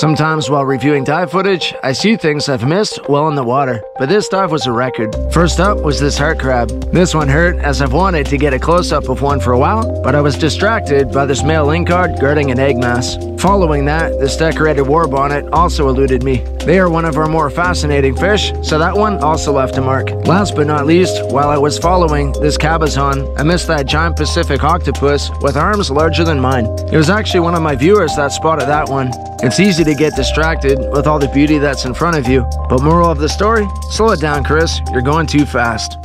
Sometimes while reviewing dive footage, I see things I've missed while in the water, but this dive was a record. First up was this heart crab. This one hurt as I've wanted to get a close up of one for a while, but I was distracted by this male lingcod guarding an egg mass. Following that, this decorated warbonnet also eluded me. They are one of our more fascinating fish, so that one also left a mark. Last but not least, while I was following this cabezon, I missed that giant Pacific octopus with arms larger than mine. It was actually one of my viewers that spotted that one. It's easy to get distracted with all the beauty that's in front of you, but moral of the story, slow it down, Chris. You're going too fast.